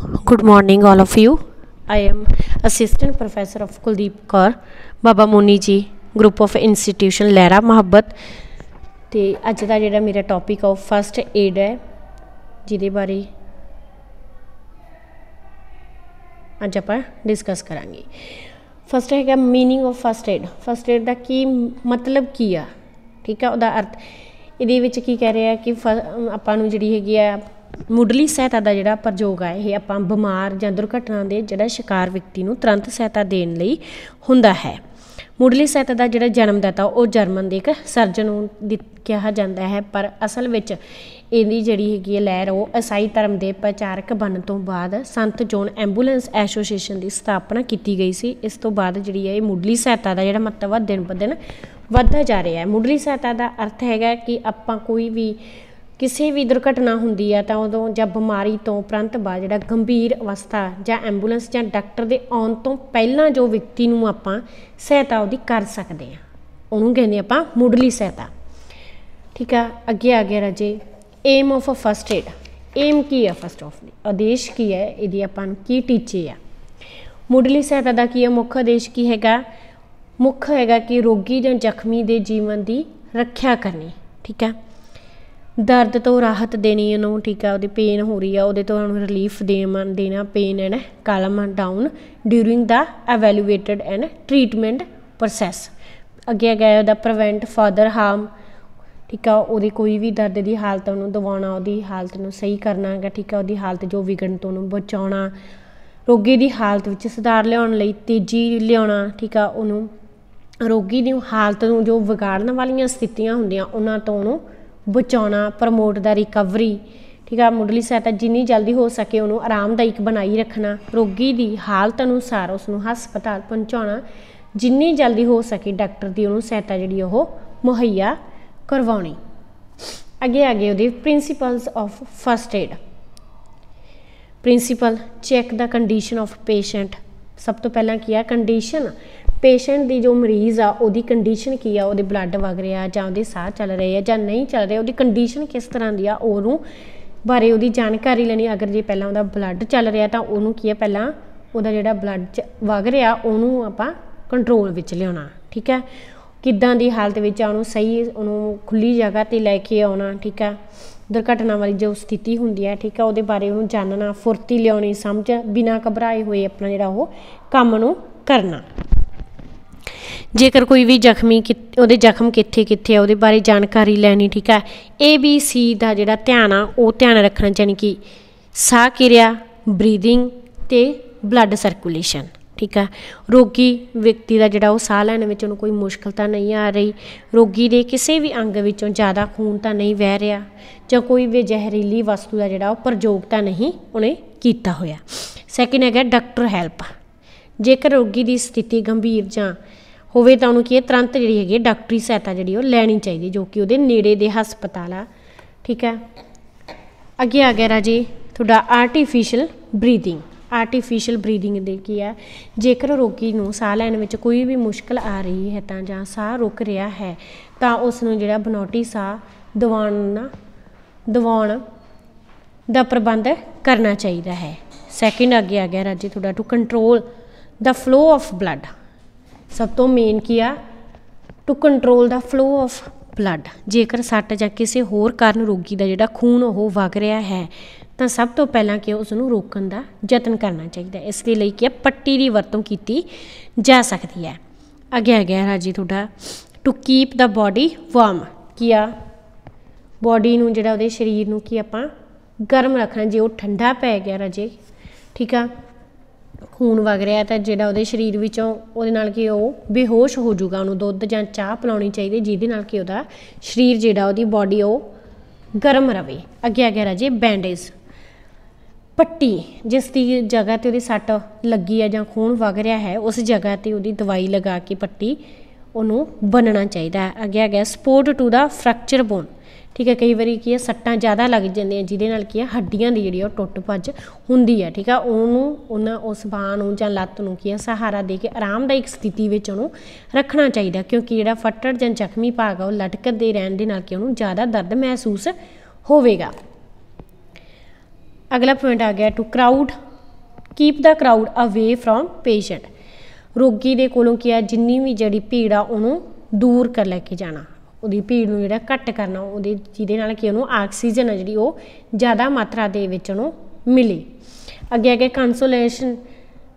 Good morning, all of you. I am Assistant Professor of Kuldeep Kaur, Baba Moni ji, Group of Institution ਲਹਿਰਾ ਮੁਹੱਬਤ ਤੇ ਅੱਜ ਦਾ ਜਿਹੜਾ ਮੇਰਾ topic ਆ ਉਹ ਫਸਟ ਏਡ ਹੈ ਜਿਹਦੇ ਬਾਰੇ ਅੱਜ ਆਪਾਂ ਡਿਸਕਸ ਕਰਾਂਗੇ। ਫਸਟ ਹੈਗਾ meaning of first aid first aid ਦਾ ਕੀ ਮਤਲਬ ਕੀ ਆ? ਠੀਕ ਆ ਉਹਦਾ ਅਰਥ। ਇਹਦੇ ਵਿੱਚ ਕੀ ਕਹਿ ਰਿਹਾ ਕਿ ਫ- ਆਪਾਂ ਨੂੰ ਜਿਹੜੀ ਹੈਗੀ ਆ ਮੁੱਢਲੀ ਸਹਾਇਤਾ ਦਾ ਜਿਹੜਾ ਪ੍ਰਯੋਗ ਆ, ਇਹ ਆਪਾਂ ਬਿਮਾਰ ਜਾਂ ਦੁਰਘਟਨਾ ਦੇ ਜਿਹੜਾ ਸ਼ਿਕਾਰ ਵਿਅਕਤੀ ਨੂੰ ਤੁਰੰਤ ਸਹਾਇਤਾ ਦੇਣ ਲਈ ਹੁੰਦਾ ਹੈ। ਮੁੱਢਲੀ ਸਹਾਇਤਾ ਦਾ ਜਿਹੜਾ ਜਨਮਦਾਤਾ ਉਹ ਜਰਮਨ ਦੇ ਇੱਕ ਸਰਜਨ ਨੂੰ ਦਿੱਤ- ਕਿਹਾ ਜਾਂਦਾ ਹੈ, ਪਰ ਅਸਲ ਵਿੱਚ ਇਹਦੀ ਜਿਹੜੀ ਹੈਗੀ ਹੈ ਲਹਿਰ, ਉਹ ਈਸਾਈ ਧਰਮ ਦੇ ਪ੍ਰਚਾਰਕ ਬਣਨ ਤੋਂ ਬਾਅਦ ਸੰਤ ਜੋਨ ਐਂਬੂਲੈਂਸ ਐਸੋਸੀਏਸ਼ਨ ਦੀ ਸਥਾਪਨਾ ਕੀਤੀ ਗਈ ਸੀ। ਇਸ ਤੋਂ ਬਾਅਦ ਜਿਹੜੀ ਹੈ ਇਹ ਮੁੱਢਲੀ ਸਹਾਇਤਾ ਦਾ ਜਿਹੜਾ ਮਹੱਤਵ ਆ, ਦਿਨ ਬ ਦਿਨ ਵੱਧਦਾ ਜਾ ਰਿਹਾ ਹੈ। ਮੁੱਢਲੀ ਸਹਾਇਤਾ ਦਾ ਅਰਥ ਹੈਗਾ ਕਿ ਆਪਾਂ ਕੋਈ ਵੀ ਕਿਸੇ ਵੀ ਦੁਰਘਟਨਾ ਹੁੰਦੀ ਆ ਤਾਂ ਉਦੋਂ ਜਾਂ ਬਿਮਾਰੀ ਤੋਂ ਉਪਰੰਤ ਬਾਅਦ ਜਿਹੜਾ ਗੰਭੀਰ ਅਵਸਥਾ ਜਾਂ ਐਂਬੂਲੈਂਸ ਜਾਂ ਡਾਕਟਰ ਦੇ ਆਉਣ ਤੋਂ ਪਹਿਲਾਂ ਜੋ ਵਿਅਕਤੀ ਨੂੰ ਆਪਾਂ ਸਹਾਇਤਾ ਉਹਦੀ ਕਰ ਸਕਦੇ ਆ। ਉਹਨੂੰ ਕਹਿੰਦੇ ਆਪਾਂ ਮੁੱਢਲੀ ਸਹਾਇਤਾ। ਠੀਕ ਆ? ਅੱਗੇ ਆ ਗਿਆ ਰਾਜੇ। Aim of a first aid aim ਕੀ ਆ ਫਸਟ ਆਫ ਆਦੇਸ਼ ਕੀ ਹੈ? ਇਹਦੀ ਆਪਾਂ ਨੂੰ ਕੀ ਟੀਚੇ ਆ? ਮੁੱਢਲੀ ਸਹਾਇਤਾ ਦਾ ਕੀ ਹੈ ਮੁੱਖ ਆਦੇਸ਼ ਕੀ ਹੈਗਾ? ਮੁੱਖ ਹੈਗਾ ਕਿ ਰੋਗੀ ਜਾਂ ਜ਼ਖਮੀ ਦੇ ਜੀਵਨ ਦੀ ਰੱਖਿਆ ਕਰਨੀ। ਠੀਕ ਹੈ ਦਰਦ ਤੋਂ ਰਾਹਤ ਦੇਣੀ ਉਹਨੂੰ, ਠੀਕ ਆ, ਉਹਦੀ ਪੇਨ ਹੋ ਰਹੀ ਆ, ਉਹਦੇ ਤੋਂ ਉਹਨੂੰ ਰਿਲੀਫ ਦੇਣਾ ਦੇਣਾ pain and calm down during the evaluated and treatment process ਅੱਗੇ ਗਿਆ ਉਹਦਾ ਪ੍ਰੀਵੈਂਟ ਫਰਦਰ ਹਾਰਮ ਠੀਕ ਆ, ਉਹਦੀ ਕੋਈ ਵੀ ਦਰਦ ਦੀ ਹਾਲਤ ਉਹਨੂੰ ਦਵਾਉਣਾ ਉਹਦੀ ਹਾਲਤ ਨੂੰ ਸਹੀ ਕਰਨਾ ਹੈਗਾ, ਠੀਕ ਆ, ਉਹਦੀ ਹਾਲਤ ਜੋ ਵਿਗੜਨ ਤੋਂ ਉਹਨੂੰ ਬਚਾਉਣਾ, ਰੋਗੀ ਦੀ ਹਾਲਤ ਵਿੱਚ ਸੁਧਾਰ ਲਿਆਉਣ ਲਈ ਤੇਜ਼ੀ ਲਿਆਉਣਾ, ਠੀਕ ਆ, ਉਹਨੂੰ ਰੋਗੀ ਦੀ ਹਾਲਤ ਨੂੰ ਜੋ ਵਿਗਾੜਨ ਵਾਲੀਆਂ ਸਥਿਤੀਆਂ ਹੁੰਦੀਆਂ, ਉਹਨਾਂ ਤੋਂ ਉਹਨੂੰ ਬਚਾਉਣਾ ਪ੍ਰਮੋਟ ਦਾ ਰਿਕਵਰੀ ਠੀਕ ਆ, ਮੁੱਢਲੀ ਸਹਾਇਤਾ ਜਿੰਨੀ ਜਲਦੀ ਹੋ ਸਕੇ ਉਹਨੂੰ ਆਰਾਮਦਾਇਕ ਬਣਾਈ ਰੱਖਣਾ, ਰੋਗੀ ਦੀ ਹਾਲਤ ਅਨੁਸਾਰ ਉਸ ਨੂੰ ਹਸਪਤਾਲ ਪਹੁੰਚਾਉਣਾ, ਜਿੰਨੀ ਜਲਦੀ ਹੋ ਸਕੇ ਡਾਕਟਰ ਦੀ ਉਹਨੂੰ ਸਹਾਇਤਾ ਜਿਹੜੀ ਉਹ ਮੁਹੱਈਆ ਕਰਵਾਉਣੀ। ਅੱਗੇ ਅੱਗੇ ਉਹਦੇ principles of first aid principle check the condition of patient ਸਭ ਤੋਂ ਪਹਿਲਾਂ ਕੀ ਆ ਕੰਡੀਸ਼ਨ ਪੇਸ਼ੈਂਟ ਦੀ ਜੋ ਮਰੀਜ਼ ਆ, ਉਹਦੀ ਕੰਡੀਸ਼ਨ ਕੀ ਆ? ਉਹਦੇ ਬਲੱਡ ਵਗ ਰਿਹਾ ਜਾਂ ਉਹਦੇ ਸਾਹ ਚੱਲ ਰਹੇ ਆ ਜਾਂ ਨਹੀਂ ਚੱਲ ਰਹੇ? ਉਹਦੀ ਕੰਡੀਸ਼ਨ ਕਿਸ ਤਰ੍ਹਾਂ ਦੀ ਆ? ਉਹਨੂੰ ਬਾਰੇ ਉਹਦੀ ਜਾਣਕਾਰੀ ਲੈਣੀ। ਅਗਰ ਜੇ ਪਹਿਲਾਂ ਉਹਦਾ ਬਲੱਡ ਚੱਲ ਰਿਹਾ ਤਾਂ ਉਹਨੂੰ ਕੀ ਆ ਪਹਿਲਾਂ? ਉਹਦਾ ਜਿਹੜਾ ਬਲੱਡ ਵਗ ਰਿਹਾ, ਉਹਨੂੰ ਆਪਾਂ ਕੰਟਰੋਲ ਵਿੱਚ ਲਿਆਉਣਾ, ਠੀਕ ਹੈ? ਕਿੱਦਾਂ ਦੀ ਹਾਲਤ ਵਿੱਚ ਆ, ਉਹਨੂੰ ਸਹੀ, ਉਹਨੂੰ ਖੁੱਲੀ ਜਗ੍ਹਾ ਤੇ ਲੈ ਕੇ ਆਉਣਾ, ਠੀਕ ਆ ਦੁਰਘਟਨਾ ਵਾਲੀ ਜੋ ਸਥਿਤੀ ਹੁੰਦੀ ਹੈ, ਠੀਕ ਆ ਉਹਦੇ ਬਾਰੇ ਉਹਨੂੰ ਜਾਣਨਾ, ਫੁਰਤੀ ਲਿਆਉਣੀ, ਸਮਝ, ਬਿਨਾਂ ਘਬਰਾਏ ਹੋਏ ਆਪਣਾ ਜਿਹੜਾ ਉਹ ਕੰਮ ਨੂੰ ਕਰਨਾ। ਜੇਕਰ ਕੋਈ ਵੀ ਜ਼ਖਮੀ ਉਹਦੇ ਜ਼ਖਮ ਕਿੱਥੇ ਕਿੱਥੇ ਆ, ਉਹਦੇ ਬਾਰੇ ਜਾਣਕਾਰੀ ਲੈਣੀ, ਠੀਕ ਆ? ਏ ਬੀ ਸੀ ਦਾ ਜਿਹੜਾ ਧਿਆਨ ਆ, ਉਹ ਧਿਆਨ ਰੱਖਣਾ ਚਾਹੀਦਾ ਕਿ ਸਾਹ ਕਿਰਿਆ ਬਰੀਦਿੰਗ ਤੇ ਬਲੱਡ ਸਰਕੂਲੇਸ਼ਨ ਠੀਕ ਆ? ਰੋਗੀ ਵਿਅਕਤੀ ਦਾ ਜਿਹੜਾ ਉਹ ਸਾਹ ਲੈਣ ਵਿੱਚ ਉਹਨੂੰ ਕੋਈ ਮੁਸ਼ਕਲ ਤਾਂ ਨਹੀਂ ਆ ਰਹੀ। ਰੋਗੀ ਦੇ ਕਿਸੇ ਵੀ ਅੰਗ ਵਿੱਚੋਂ ਜ਼ਿਆਦਾ ਖੂਨ ਤਾਂ ਨਹੀਂ ਵਹਿ ਰਿਹਾ, ਜਾਂ ਕੋਈ ਵੀ ਜ਼ਹਿਰੀਲੀ ਵਸਤੂ ਦਾ ਜਿਹੜਾ ਉਹ ਪ੍ਰਯੋਗ ਤਾਂ ਨਹੀਂ ਉਹਨੇ ਕੀਤਾ ਹੋਇਆ। ਸੈਕਿੰਡ ਹੈਗਾ ਡਾਕਟਰ ਹੈਲਪ ਜੇਕਰ ਰੋਗੀ ਦੀ ਸਥਿਤੀ ਗੰਭੀਰ ਜਾਂ ਹੋਵੇ ਤਾਂ ਉਹਨੂੰ ਕੀ ਹੈ, ਤੁਰੰਤ ਜਿਹੜੀ ਹੈਗੀ ਡਾਕਟਰੀ ਸਹਾਇਤਾ ਜਿਹੜੀ ਉਹ ਲੈਣੀ ਚਾਹੀਦੀ ਜੋ ਕਿ ਉਹਦੇ ਨੇੜੇ ਦੇ ਹਸਪਤਾਲ ਆ। ਠੀਕ ਹੈ? ਅੱਗੇ ਆ ਗਿਆ ਰਾਜੇ, ਤੁਹਾਡਾ ਆਰਟੀਫੀਸ਼ੀਅਲ ਬਰੀਥਿੰਗ ਆਰਟੀਫੀਸ਼ੀਅਲ ਬਰੀਥਿੰਗ ਦੇ ਕੀ ਆ ਜੇਕਰ ਰੋਗੀ ਨੂੰ ਸਾਹ ਲੈਣ ਵਿੱਚ ਕੋਈ ਵੀ ਮੁਸ਼ਕਲ ਆ ਰਹੀ ਹੈ ਤਾਂ ਜਾਂ ਸਾਹ ਰੁਕ ਰਿਹਾ ਹੈ, ਤਾਂ ਉਸ ਨੂੰ ਜਿਹੜਾ ਬਨੌਟੀ ਸਾਹ ਦਿਵਾਉਣ ਦਿਵਾਉਣ ਦਾ ਪ੍ਰਬੰਧ ਕਰਨਾ ਚਾਹੀਦਾ ਹੈ। ਸੈਕਿੰਡ ਅੱਗੇ ਆ ਗਿਆ ਰਾਜੇ, ਤੁਹਾਡਾ to control the flow of blood ਸਭ ਤੋਂ ਮੇਨ ਕੀ ਆ? To control the flow of blood ਜੇਕਰ ਸੱਟ ਜਾਂ ਕਿਸੇ ਹੋਰ ਕਾਰਨ ਰੋਗੀ ਦਾ ਜਿਹੜਾ ਖੂਨ ਉਹ ਵਗ ਰਿਹਾ ਹੈ, ਤਾਂ ਸਭ ਤੋਂ ਪਹਿਲਾਂ ਕਿ ਉਸ ਨੂੰ ਰੋਕਣ ਦਾ ਯਤਨ ਕਰਨਾ ਚਾਹੀਦਾ ਇਸ ਦੇ ਲਈ ਕੀ ਹੈ ਪੱਟੀ ਦੀ ਵਰਤੋਂ ਕੀਤੀ ਜਾ ਸਕਦੀ ਹੈ। ਅੱਗੇ ਆ ਗਿਆ ਰਾਜੀ ਤੁਹਾਡਾ। To keep the body warm ਕੀ ਆ? ਬਾਡੀ ਨੂੰ ਜਿਹੜਾ ਉਹਦੇ ਸਰੀਰ ਨੂੰ ਕੀ ਆਪਾਂ ਗਰਮ ਰੱਖਣਾ, ਜੇ ਉਹ ਠੰਡਾ ਪੈ ਗਿਆ ਰਾਜੇ, ਠੀਕ ਆ? ਖੂਨ ਵਗ ਰਿਹਾ ਤਾਂ ਜਿਹੜਾ ਉਹਦੇ ਸਰੀਰ ਵਿੱਚੋਂ ਉਹਦੇ ਨਾਲ ਕਿ ਉਹ ਬੇਹੋਸ਼ ਹੋ ਜਾਊਗਾ, ਉਹਨੂੰ ਦੁੱਧ ਜਾਂ ਚਾਹ ਪਿਲਾਉਣੀ ਚਾਹੀਦੀ ਜਿਹਦੇ ਨਾਲ ਕਿ ਉਹਦਾ ਸਰੀਰ ਜਿਹੜਾ ਉਹਦੀ ਬਾਡੀ ਉਹ ਗਰਮ ਰਵੇ। ਅੱਗੇ ਆ ਗਿਆ ਰਾਜੇ ਬੈਂਡੇਜ ਪੱਟੀ, ਜਿਸ ਦੀ ਜਗ੍ਹਾ ਤੇ ਉਹਦੀ ਸੱਟ ਲੱਗੀ ਹੈ ਜਾਂ ਖੂਨ ਵਗ ਰਿਹਾ ਹੈ, ਉਸ ਜਗ੍ਹਾ ਤੇ ਉਹਦੀ ਦਵਾਈ ਲਗਾ ਕੇ ਪੱਟੀ ਉਹਨੂੰ ਬੰਨਣਾ ਚਾਹੀਦਾ ਹੈ। ਅੱਗੇ ਆ ਗਿਆ support to the fracture bone ਠੀਕ ਹੈ, ਕਈ ਵਾਰੀ ਕੀ ਹੈ, ਸੱਟਾਂ ਜ਼ਿਆਦਾ ਲੱਗ ਜਾਂਦੀਆਂ, ਜਿਹਦੇ ਨਾਲ ਕੀ ਹੈ, ਹੱਡੀਆਂ ਦੀ ਜਿਹੜੀ ਉਹ ਟੁੱਟ ਭੱਜ ਹੁੰਦੀ ਹੈ, ਠੀਕ ਆ ਉਹਨੂੰ, ਉਹਨਾਂ, ਉਸ ਬਾਹ ਨੂੰ ਜਾਂ ਲੱਤ ਨੂੰ ਕੀ ਹੈ, ਸਹਾਰਾ ਦੇ ਕੇ ਆਰਾਮਦਾਇਕ ਸਥਿਤੀ ਵਿੱਚ ਉਹਨੂੰ ਰੱਖਣਾ ਚਾਹੀਦਾ, ਕਿਉਂਕਿ ਜਿਹੜਾ ਫੱਟੜ ਜਾਂ ਜ਼ਖਮੀ ਭਾਗ ਆ, ਉਹ ਲਟਕਦੇ ਰਹਿਣ ਦੇ ਨਾਲ ਕਿ ਉਹਨੂੰ ਜ਼ਿਆਦਾ ਦਰਦ ਮਹਿਸੂਸ ਹੋਵੇਗਾ। ਅਗਲਾ ਪੁਆਇੰਟ ਆ ਗਿਆ to crowd keep the crowd away from patient ਰੋਗੀ ਦੇ ਕੋਲੋਂ ਕੀ ਆ ਜਿੰਨੀ ਵੀ ਜਿਹੜੀ ਭੀੜ ਆ, ਉਹਨੂੰ ਦੂਰ ਕਰ ਲੈ ਕੇ ਜਾਣਾ। ਉਹਦੀ ਭੀੜ ਨੂੰ ਜਿਹੜਾ ਘੱਟ ਕਰਨਾ, ਉਹਦੇ ਜਿਹਦੇ ਨਾਲ ਕਿ ਉਹਨੂੰ ਆਕਸੀਜਨ ਆ ਜਿਹੜੀ, ਉਹ ਜ਼ਿਆਦਾ ਮਾਤਰਾ ਦੇ ਵਿੱਚ ਉਹਨੂੰ ਮਿਲੇ। ਅੱਗੇ ਅੱਗੇ ਕੰਸੋਲੇਸ਼ਨ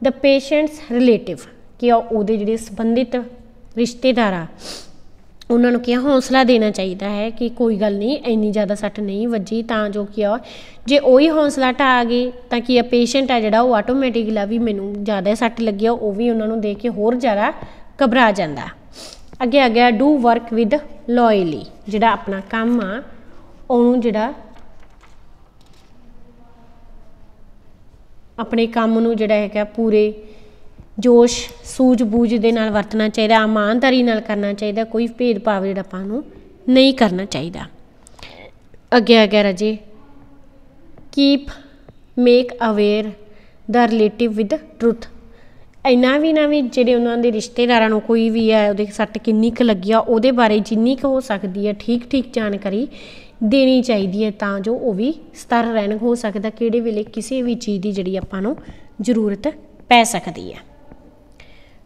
ਦ ਪੇਸ਼ੈਂਟਸ ਰਿਲੇਟਿਵ ਕਿ ਉਹਦੇ ਜਿਹੜੇ ਸੰਬੰਧਿਤ ਰਿਸ਼ਤੇਦਾਰ ਆ, ਉਹਨਾਂ ਨੂੰ ਕੀ ਹੌਸਲਾ ਦੇਣਾ ਚਾਹੀਦਾ ਹੈ ਕਿ ਕੋਈ ਗੱਲ ਨਹੀਂ, ਇੰਨੀ ਜ਼ਿਆਦਾ ਸੱਟ ਨਹੀਂ ਵੱਜੀ, ਤਾਂ ਜੋ ਕਿ ਆ ਜੇ ਉਹੀ ਹੌਸਲਾ ਢਾ ਗਏ, ਤਾਂ ਕੀ ਆ ਪੇਸ਼ੈਂਟ ਆ ਜਿਹੜਾ, ਉਹ ਆਟੋਮੈਟਿਕਲੀ ਵੀ ਮੈਨੂੰ ਜ਼ਿਆਦਾ ਸੱਟ ਲੱਗੀ ਆ, ਉਹ ਵੀ ਉਹਨਾਂ ਨੂੰ ਦੇਖ ਕੇ ਹੋਰ ਜ਼ਿਆਦਾ ਘਬਰਾ ਜਾਂਦਾ। ਅੱਗੇ ਆ ਗਿਆ ਡੂ ਵਰਕ ਵਿਦ ਲੋਇਲੀ ਜਿਹੜਾ ਆਪਣਾ ਕੰਮ ਆ, ਉਹਨੂੰ ਜਿਹੜਾ ਆਪਣੇ ਕੰਮ ਨੂੰ ਜਿਹੜਾ ਹੈਗਾ ਪੂਰੇ ਜੋਸ਼, ਸੂਝ-ਬੂਝ ਦੇ ਨਾਲ ਵਰਤਣਾ ਚਾਹੀਦਾ, ਇਮਾਨਦਾਰੀ ਨਾਲ ਕਰਨਾ ਚਾਹੀਦਾ, ਕੋਈ ਭੇਦਭਾਵ ਜਿਹੜਾ ਆਪਾਂ ਨੂੰ ਨਹੀਂ ਕਰਨਾ ਚਾਹੀਦਾ। ਅੱਗੇ ਆ ਗਿਆ ਰਾਜੇ keep make aware the relative with truth ਇੰਨਾ ਵੀ ਨਾ ਵੀ ਜਿਹੜੇ ਉਹਨਾਂ ਦੇ ਰਿਸ਼ਤੇਦਾਰਾਂ ਨੂੰ ਕੋਈ ਵੀ ਹੈ, ਉਹਦੇ ਸੱਟ ਕਿੰਨੀ ਕੁ ਲੱਗੀ ਆ, ਉਹਦੇ ਬਾਰੇ ਜਿੰਨੀ ਕੁ ਹੋ ਸਕਦੀ ਹੈ ਠੀਕ ਠੀਕ ਜਾਣਕਾਰੀ ਦੇਣੀ ਚਾਹੀਦੀ ਹੈ ਤਾਂ ਜੋ ਉਹ ਵੀ ਸਤਰ ਰਹਿਣ, ਹੋ ਸਕਦਾ ਕਿਹੜੇ ਵੇਲੇ ਕਿਸੇ ਵੀ ਚੀਜ਼ ਦੀ ਜਿਹੜੀ ਆਪਾਂ ਨੂੰ ਜ਼ਰੂਰਤ ਪੈ ਸਕਦੀ ਹੈ।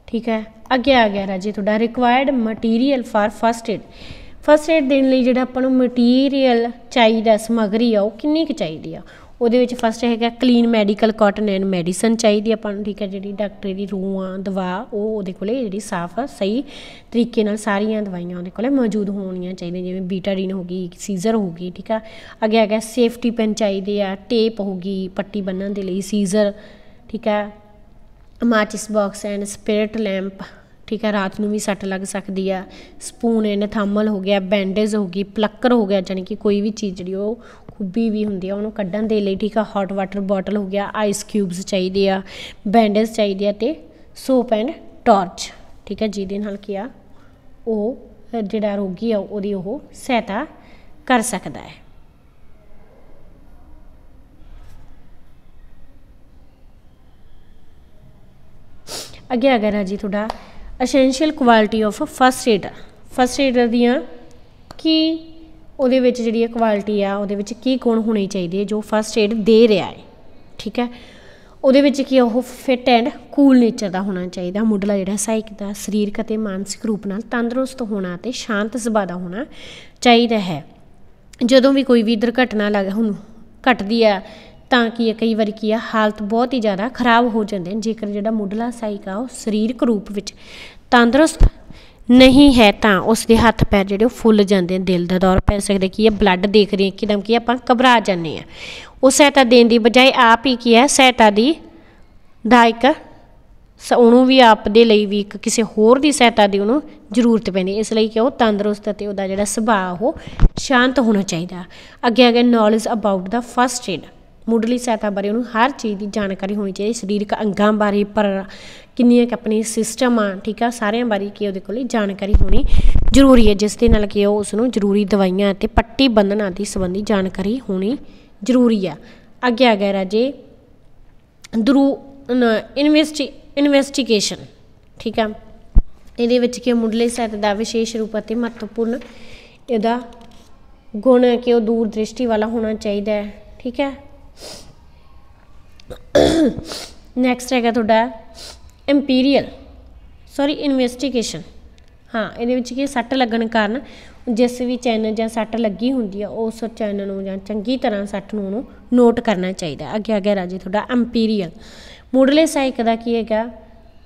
ਠੀਕ ਹੈ, ਅੱਗੇ ਆ ਗਿਆ ਰਾਜੇ ਤੁਹਾਡਾ required material for first aid first aid ਦੇਣ ਲਈ ਜਿਹੜਾ ਆਪਾਂ ਨੂੰ ਮਟੀਰੀਅਲ ਚਾਹੀਦਾ, ਸਮਗਰੀ ਆ, ਉਹ ਕਿੰਨੀ ਕੁ ਚਾਹੀਦੀ ਆ? ਉਹਦੇ ਵਿੱਚ ਫਸਟ ਹੈਗਾ clean medical cotton and medicine ਚਾਹੀਦੀ ਆਪਾਂ ਨੂੰ, ਠੀਕ ਹੈ ਜਿਹੜੀ ਡਾਕਟਰ ਦੀ ਰੂਹ ਆ ਦਵਾ, ਉਹ ਉਹਦੇ ਕੋਲੇ ਜਿਹੜੀ ਸਾਫ਼, ਸਹੀ ਤਰੀਕੇ ਨਾਲ ਸਾਰੀਆਂ ਦਵਾਈਆਂ ਉਹਦੇ ਕੋਲੇ ਮੌਜੂਦ ਹੋਣੀਆਂ ਚਾਹੀਦੀਆਂ, ਜਿਵੇਂ ਬੀਟਾਡੀਨ ਹੋ ਗਈ, ਸੀਜ਼ਰ ਹੋ ਗਈ, ਠੀਕ ਆ। ਅੱਗੇ ਆ ਗਿਆ ਸੇਫਟੀ ਪੈਨ ਚਾਹੀਦੇ ਆ ਟੇਪ ਹੋ ਗਈ, ਪੱਟੀ ਬੰਨਣ ਦੇ ਲਈ ਸੀਜ਼ਰ, ਠੀਕ ਆ। ਮਾਚਿਸ ਬਾਕਸ ਐਂਡ ਸਪਿਰਟ ਲੈਂਪ ਠੀਕ ਹੈ, ਰਾਤ ਨੂੰ ਵੀ ਸੱਟ ਲੱਗ ਸਕਦੀ ਆ। ਸਪੂਨ ਇਨਥਾਮਲ ਹੋ ਗਿਆ ਬੈਂਡੇਜ ਹੋ ਗਈ ਪਲੱਕਰ ਹੋ ਗਿਆ ਜਾਨੀ ਕਿ ਕੋਈ ਵੀ ਚੀਜ਼ ਜਿਹੜੀ ਉਹ ਖੁੱਬੀ ਵੀ ਹੁੰਦੀ ਆ, ਉਹਨੂੰ ਕੱਢਣ ਦੇ ਲਈ ਠੀਕ ਆ ਹੌਟ ਵਾਟਰ ਬੋਟਲ ਹੋ ਗਿਆ ਆਈਸ ਕਿਊਬਸ ਚਾਹੀਦੇ ਆ ਬੈਂਡੇਜ ਚਾਹੀਦੇ ਆ ਤੇ ਸੋਪ ਐਂਡ ਟਾਰਚ ਠੀਕ ਹੈ, ਜਿਹਦੇ ਨਾਲ ਕੀ ਆ, ਉਹ ਜਿਹੜਾ ਰੋਗੀ ਆ, ਉਹਦੀ ਉਹ ਸਹਾਇਤਾ ਕਰ ਸਕਦਾ ਹੈ। ਅੱਗੇ ਅਗਰ ਹੈ ਜੀ ਤੁਹਾਡਾ essential quality of first aid first aider ਦੀਆਂ ਕੀ ਉਹਦੇ ਵਿੱਚ ਜਿਹੜੀ ਹੈ ਕੁਆਲਿਟੀ ਆ, ਉਹਦੇ ਵਿੱਚ ਕੀ ਗੁਣ ਹੋਣੇ ਚਾਹੀਦੇ ਜੋ ਫਸਟ ਏਡ ਦੇ ਰਿਹਾ ਹੈ। ਠੀਕ ਹੈ? ਉਹਦੇ ਵਿੱਚ ਕੀ ਉਹ ਫਿਟ ਐਂਡ ਕੂਲ ਨੇਚਰ ਦਾ ਹੋਣਾ ਚਾਹੀਦਾ। ਮੁੱਢਲਾ ਜਿਹੜਾ ਸਹਾਇਕ ਦਾ ਸਰੀਰਕ ਅਤੇ ਮਾਨਸਿਕ ਰੂਪ ਨਾਲ ਤੰਦਰੁਸਤ ਹੋਣਾ ਅਤੇ ਸ਼ਾਂਤ ਸੁਭਾਅ ਦਾ ਹੋਣਾ ਚਾਹੀਦਾ ਹੈ। ਜਦੋਂ ਵੀ ਕੋਈ ਵੀ ਦੁਰਘਟਨਾ ਲੱਗ, ਹੁਣ ਘਟਦੀ ਆ ਤਾਂ ਕਿ ਕਈ ਵਾਰੀ ਕੀ ਆ, ਹਾਲਤ ਬਹੁਤ ਹੀ ਜ਼ਿਆਦਾ ਖਰਾਬ ਹੋ ਜਾਂਦੇ ਨੇ। ਜੇਕਰ ਜਿਹੜਾ ਮੁੱਢਲਾ ਸਾਈਕ ਆ, ਉਹ ਸਰੀਰਕ ਰੂਪ ਵਿੱਚ ਤੰਦਰੁਸਤ ਨਹੀਂ ਹੈ ਤਾਂ ਉਸ ਦੇ ਹੱਥ ਪੈਰ ਜਿਹੜੇ ਉਹ ਫੁੱਲ ਜਾਂਦੇ ਨੇ, ਦਿਲ ਦਾ ਦੌਰ ਪੈ ਸਕਦਾ ਕੀ ਹੈ ਬਲੱਡ ਦੇਖਦੇ ਹਾਂ, ਇੱਕਦਮ ਕੀ ਆਪਾਂ ਘਬਰਾ ਜਾਂਦੇ ਆ ਉਹ ਸਹਾਇਤਾ ਦੇਣ ਦੀ ਬਜਾਏ ਆਪ ਹੀ ਕੀ ਹੈ, ਸਹਾਇਤਾ ਦੀ ਦਾ ਇੱਕ ਉਹਨੂੰ ਵੀ ਆਪ ਦੇ ਲਈ ਵੀ ਇੱਕ ਕਿਸੇ ਹੋਰ ਦੀ ਸਹਾਇਤਾ ਦੀ ਉਹਨੂੰ ਜ਼ਰੂਰਤ ਪੈਂਦੀ ਇਸ ਲਈ ਕਿ ਉਹ ਤੰਦਰੁਸਤ ਅਤੇ ਉਹਦਾ ਜਿਹੜਾ ਸੁਭਾਅ ਉਹ ਸ਼ਾਂਤ ਹੋਣਾ ਚਾਹੀਦਾ। ਅੱਗੇ ਅੱਗੇ knowledge about the first aid ਮੁੱਢਲੀ ਸਹਾਇਤਾ ਬਾਰੇ ਉਹਨੂੰ ਹਰ ਚੀਜ਼ ਦੀ ਜਾਣਕਾਰੀ ਹੋਣੀ ਚਾਹੀਦੀ, ਸਰੀਰਕ ਅੰਗਾਂ ਬਾਰੇ, ਪਰ ਕਿੰਨੀਆਂ ਕਿ ਆਪਣੀ ਸਿਸਟਮ ਆ, ਠੀਕ ਆ, ਸਾਰਿਆਂ ਬਾਰੇ ਕੀ ਉਹਦੇ ਕੋਲ ਜਾਣਕਾਰੀ ਹੋਣੀ ਜ਼ਰੂਰੀ ਹੈ, ਜਿਸ ਦੇ ਨਾਲ ਕਿ ਉਹ ਉਸ ਨੂੰ ਜ਼ਰੂਰੀ ਦਵਾਈਆਂ ਅਤੇ ਪੱਟੀ ਬੰਨਣ ਆਦਿ ਸੰਬੰਧੀ ਜਾਣਕਾਰੀ ਹੋਣੀ ਜ਼ਰੂਰੀ ਆ। ਅੱਗੇ ਆ ਗਿਆ ਰਾਜੇ, ਦਰੂ ਇਨਵੈਸਟੀ ਇਨਵੈਸਟੀਗੇਸ਼ਨ ਠੀਕ ਆ। ਇਹਦੇ ਵਿੱਚ ਕਿ ਮੁੱਢਲੇ ਸਹਾਇਤਾ ਦਾ ਵਿਸ਼ੇਸ਼ ਰੂਪ ਅਤੇ ਮਹੱਤਵਪੂਰਨ ਇਹਦਾ ਗੁਣ ਕਿ ਉਹ ਦੂਰ ਦ੍ਰਿਸ਼ਟੀ ਵਾਲਾ ਹੋਣਾ ਚਾਹੀਦਾ ਹੈ, ਠੀਕ ਹੈ। ਨੈਕਸਟ ਹੈਗਾ ਤੁਹਾਡਾ ਇੰਪੀਰੀਅਲ ਸੌਰੀ ਇਨਵੈਸਟੀਗੇਸ਼ਨ ਹਾਂ, ਇਹਦੇ ਵਿੱਚ ਕੀ ਸੱਟ ਲੱਗਣ ਕਾਰਨ ਜਿਸ ਵੀ ਚੈਨਲ ਜਾਂ ਸੱਟ ਲੱਗੀ ਹੁੰਦੀ ਆ, ਉਸ ਚੈਨਲ ਨੂੰ ਜਾਂ ਚੰਗੀ ਤਰ੍ਹਾਂ ਸੱਟ ਨੂੰ ਉਹਨੂੰ ਨੋਟ ਕਰਨਾ ਚਾਹੀਦਾ ਅੱਗੇ ਅੱਗੇ ਰਾਜੇ, ਤੁਹਾਡਾ ਇੰਪੀਰੀਅਲ ਮੁੱਢਲੇ ਸਾਇਕ ਦਾ ਕੀ ਹੈਗਾ?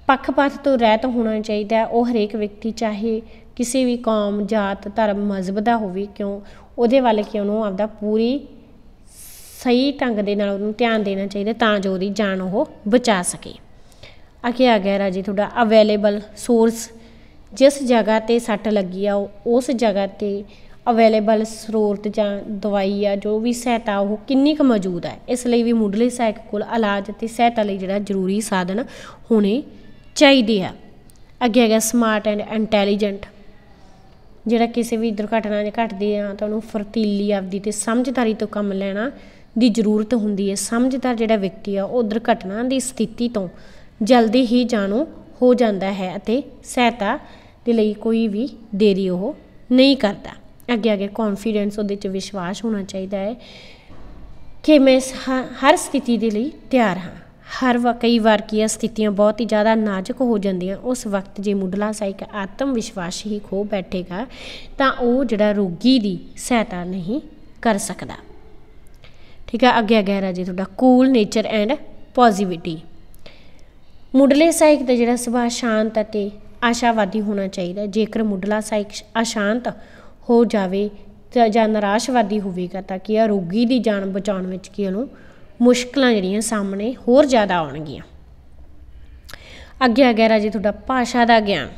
ਪੱਖਪਾਤ ਤੋਂ ਰਹਿਤ ਹੋਣਾ ਚਾਹੀਦਾ ਉਹ ਹਰੇਕ ਵਿਅਕਤੀ, ਚਾਹੇ ਕਿਸੇ ਵੀ ਕੌਮ, ਜਾਤ, ਧਰਮ, ਮਜ਼ਹਬ ਦਾ ਹੋਵੇ, ਕਿਉਂ? ਉਹਦੇ ਵੱਲ ਕਿ ਉਹਨੂੰ ਆਪਦਾ ਪੂਰੀ ਸਹੀ ਢੰਗ ਦੇ ਨਾਲ ਉਹਨੂੰ ਧਿਆਨ ਦੇਣਾ ਚਾਹੀਦਾ ਤਾਂ ਜੋ ਉਹਦੀ ਜਾਨ ਉਹ ਬਚਾ ਸਕੇ। ਅੱਗੇ ਆ ਗਿਆ ਰਾਜੀ, ਤੁਹਾਡਾ ਅਵੇਲੇਬਲ ਸੋਰਸ ਜਿਸ ਜਗ੍ਹਾ ਤੇ ਸੱਟ ਲੱਗੀ ਆ ਉਸ ਜਗ੍ਹਾ ਤੇ ਅਵੇਲੇਬਲ ਸਰੋਤ ਜਾਂ ਦਵਾਈ ਆ, ਜੋ ਵੀ ਸਹਾਇਤਾ ਉਹ ਕਿੰਨੀ ਕੁ ਮੌਜੂਦ ਹੈ ਇਸ ਲਈ ਵੀ ਮੁੱਢਲੇ ਸਹਾਇਕ ਕੋਲ ਇਲਾਜ ਅਤੇ ਸਹਾਇਤਾ ਲਈ ਜਿਹੜਾ ਜ਼ਰੂਰੀ ਸਾਧਨ ਹੋਣੇ ਚਾਹੀਦੇ ਆ। ਅੱਗੇ ਹੈਗਾ ਸਮਾਰਟ ਐਂਡ ਇੰਟੈਲੀਜੈਂਟ ਜਿਹੜਾ ਕਿਸੇ ਵੀ ਦੁਰਘਟਨਾ ਜੇ ਘਟਦੇ ਆ ਤਾਂ ਉਹਨੂੰ ਫਰਤੀਲੀ ਆਪਦੀ ਤੇ ਸਮਝਦਾਰੀ ਤੋਂ ਕੰਮ ਲੈਣਾ ਦੀ ਜ਼ਰੂਰਤ ਹੁੰਦੀ ਹੈ। ਸਮਝਦਾਰ ਜਿਹੜਾ ਵਿਅਕਤੀ ਆ, ਉਹ ਦੁਰਘਟਨਾ ਦੀ ਸਥਿਤੀ ਤੋਂ ਜਲਦੀ ਹੀ ਜਾਣੂ ਹੋ ਜਾਂਦਾ ਹੈ ਅਤੇ ਸਹਾਇਤਾ ਦੇ ਲਈ ਕੋਈ ਵੀ ਦੇਰੀ ਉਹ ਨਹੀਂ ਕਰਦਾ। ਅੱਗੇ ਅੱਗੇ ਕੌਨਫੀਡੈਂਸ ਉਹਦੇ 'ਚ ਵਿਸ਼ਵਾਸ ਹੋਣਾ ਚਾਹੀਦਾ ਹੈ ਕਿ ਮੈਂ ਹਰ ਸਥਿਤੀ ਦੇ ਲਈ ਤਿਆਰ ਹਾਂ। ਹਰ ਵਾ, ਕਈ ਵਾਰ ਕੀ ਸਥਿਤੀਆਂ ਬਹੁਤ ਹੀ ਜ਼ਿਆਦਾ ਨਾਜ਼ੁਕ ਹੋ ਜਾਂਦੀਆਂ। ਉਸ ਵਕਤ ਜੇ ਮੁੱਢਲਾ ਸਾਇਕ ਆਤਮ ਵਿਸ਼ਵਾਸ ਹੀ ਖੋ ਬੈਠੇਗਾ, ਤਾਂ ਉਹ ਜਿਹੜਾ ਰੋਗੀ ਦੀ ਸਹਾਇਤਾ ਨਹੀਂ ਕਰ ਸਕਦਾ। ਠੀਕ ਹੈ ਅੱਗੇ ਅੱਗੇ ਰਾਜੇ ਤੁਹਾਡਾ ਕੂਲ ਨੇਚਰ ਐਂਡ ਪੋਜ਼ਿਟਿਵਿਟੀ ਮੁੱਢਲੇ ਸਾਇਕ ਦਾ ਜਿਹੜਾ ਸੁਭਾਅ ਸ਼ਾਂਤ ਅਤੇ ਆਸ਼ਾਵਾਦੀ ਹੋਣਾ ਚਾਹੀਦਾ ਜੇਕਰ ਮੁੱਢਲਾ ਸਾਇਕ ਅਸ਼ਾਂਤ ਹੋ ਜਾਵੇ ਤਾਂ ਜਾਂ ਨਿਰਾਸ਼ਵਾਦੀ ਹੋਵੇਗਾ ਤਾਂ ਕੀ ਆ, ਰੋਗੀ ਦੀ ਜਾਨ ਬਚਾਉਣ ਵਿੱਚ ਕੀ ਉਹਨੂੰ ਮੁਸ਼ਕਲਾਂ ਜਿਹੜੀਆਂ ਸਾਹਮਣੇ ਹੋਰ ਜ਼ਿਆਦਾ ਆਉਣਗੀਆਂ। ਅੱਗੇ ਆ ਗਿਆ ਰਾਜੇ ਤੁਹਾਡਾ ਭਾਸ਼ਾ ਦਾ ਗਿਆਨ।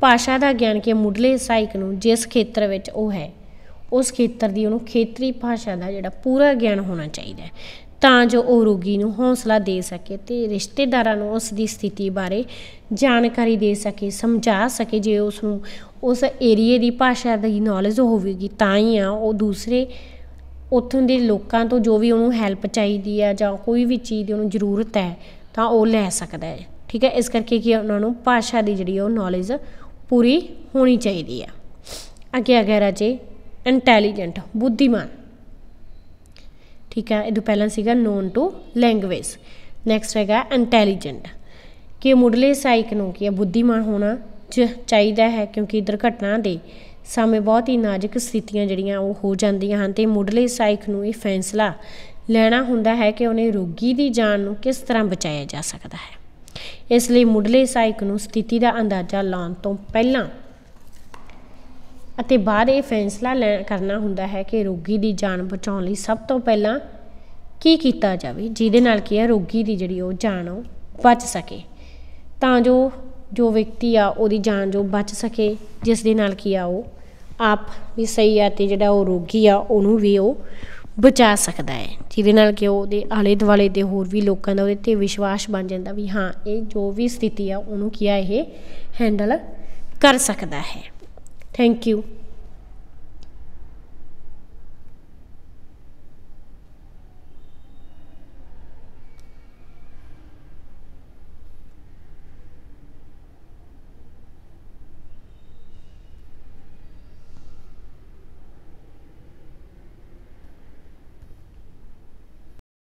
ਭਾਸ਼ਾ ਦਾ ਗਿਆਨ ਕਿ ਮੁੱਢਲੇ ਸਹਾਇਕ ਨੂੰ ਜਿਸ ਖੇਤਰ ਵਿੱਚ ਉਹ ਹੈ ਉਸ ਖੇਤਰ ਦੀ ਉਹਨੂੰ ਖੇਤਰੀ ਭਾਸ਼ਾ ਦਾ ਜਿਹੜਾ ਪੂਰਾ ਗਿਆਨ ਹੋਣਾ ਚਾਹੀਦਾ ਹੈ। ਤਾਂ ਜੋ ਉਹ ਰੋਗੀ ਨੂੰ ਹੌਸਲਾ ਦੇ ਸਕੇ ਤੇ ਰਿਸ਼ਤੇਦਾਰਾਂ ਨੂੰ ਉਸ ਦੀ ਸਥਿਤੀ ਬਾਰੇ ਜਾਣਕਾਰੀ ਦੇ ਸਕੇ, ਸਮਝਾ ਸਕੇ, ਜੇ ਉਸ ਨੂੰ ਉਸ ਏਰੀਏ ਦੀ ਭਾਸ਼ਾ ਦੀ ਨੌਲੇਜ ਹੋਵੇਗੀ ਤਾਂ ਹੀ ਆ ਉਹ ਦੂਸਰੇ ਉੱਥੋਂ ਦੇ ਲੋਕਾਂ ਤੋਂ ਜੋ ਵੀ ਉਹਨੂੰ ਹੈਲਪ ਚਾਹੀਦੀ ਆ ਜਾਂ ਕੋਈ ਵੀ ਚੀਜ਼ ਦੀ ਉਹਨੂੰ ਜ਼ਰੂਰਤ ਹੈ, ਤਾਂ ਉਹ ਲੈ ਸਕਦਾ ਹੈ। ਠੀਕ ਹੈ? ਇਸ ਕਰਕੇ ਕਿ ਉਹਨਾਂ ਨੂੰ ਭਾਸ਼ਾ ਦੀ ਜਿਹੜੀ ਉਹ ਨੌਲੇਜ ਪੂਰੀ ਹੋਣੀ ਚਾਹੀਦੀ ਆ। ਅੱਗੇ ਅਗਰ ਅਜੇ ਇੰਟੈਲੀਜੈਂਟ ਬੁੱਧੀਮਾਨ ਠੀਕ ਹੈ ਇਹ ਤੋਂ ਪਹਿਲਾਂ ਸੀਗਾ ਨੋਨ ਟੂ ਲੈਂਗੁਏਜ ਨੈਕਸਟ ਹੈਗਾ ਇੰਟੈਲੀਜੈਂਟ ਕਿ ਮੁੱਢਲੇ ਸਾਇਕ ਨੂੰ ਕੀ ਹੈ ਬੁੱਧੀਮਾਨ ਹੋਣਾ ਚ ਚਾਹੀਦਾ ਹੈ ਕਿਉਂਕਿ ਦੁਰਘਟਨਾ ਦੇ ਸਮੇਂ ਬਹੁਤ ਹੀ ਨਾਜ਼ੁਕ ਸਥਿਤੀਆਂ ਜਿਹੜੀਆਂ ਉਹ ਹੋ ਜਾਂਦੀਆਂ ਹਨ ਤੇ ਮੁੱਢਲੇ ਸਾਇਕ ਨੂੰ ਇਹ ਫੈਸਲਾ ਲੈਣਾ ਹੁੰਦਾ ਹੈ ਕਿ ਉਹਨੇ ਰੋਗੀ ਦੀ ਜਾਨ ਨੂੰ ਕਿਸ ਤਰ੍ਹਾਂ ਬਚਾਇਆ ਜਾ ਸਕਦਾ ਹੈ ਇਸ ਲਈ ਮੁੱਢਲੇ ਸਾਇਕ ਨੂੰ ਸਥਿਤੀ ਦਾ ਅੰਦਾਜ਼ਾ ਲਾਉਣ ਤੋਂ ਪਹਿਲਾਂ ਅਤੇ ਬਾਅਦ ਇਹ ਫੈਸਲਾ ਲੈ ਕਰਨਾ ਹੁੰਦਾ ਹੈ ਕਿ ਰੋਗੀ ਦੀ ਜਾਨ ਬਚਾਉਣ ਲਈ ਸਭ ਤੋਂ ਪਹਿਲਾਂ ਕੀ ਕੀਤਾ ਜਾਵੇ, ਜਿਹਦੇ ਨਾਲ ਕੀ ਹੈ, ਰੋਗੀ ਦੀ ਜਿਹੜੀ ਉਹ ਜਾਨ ਉਹ ਬਚ ਸਕੇ। ਤਾਂ ਜੋ ਜੋ ਵਿਅਕਤੀ ਆ, ਉਹਦੀ ਜਾਨ ਜੋ ਬਚ ਸਕੇ ਜਿਸ ਦੇ ਨਾਲ ਕੀ ਆ, ਉਹ ਆਪ ਵੀ ਸਹੀ ਆ ਤੇ ਜਿਹੜਾ ਉਹ ਰੋਗੀ ਆ, ਉਹਨੂੰ ਵੀ ਉਹ ਬਚਾ ਸਕਦਾ ਹੈ। ਜਿਹਦੇ ਨਾਲ ਕਿ ਉਹਦੇ ਆਲੇ ਦੁਆਲੇ ਦੇ ਹੋਰ ਵੀ ਲੋਕਾਂ ਦਾ ਉਹਦੇ ਤੇ ਵਿਸ਼ਵਾਸ ਬਣ ਜਾਂਦਾ ਵੀ ਹਾਂ, ਇਹ ਜੋ ਵੀ ਸਥਿਤੀ ਆ, ਉਹਨੂੰ ਕੀ ਆ, ਇਹ ਹੈਂਡਲ ਕਰ ਸਕਦਾ ਹੈ। Thank you.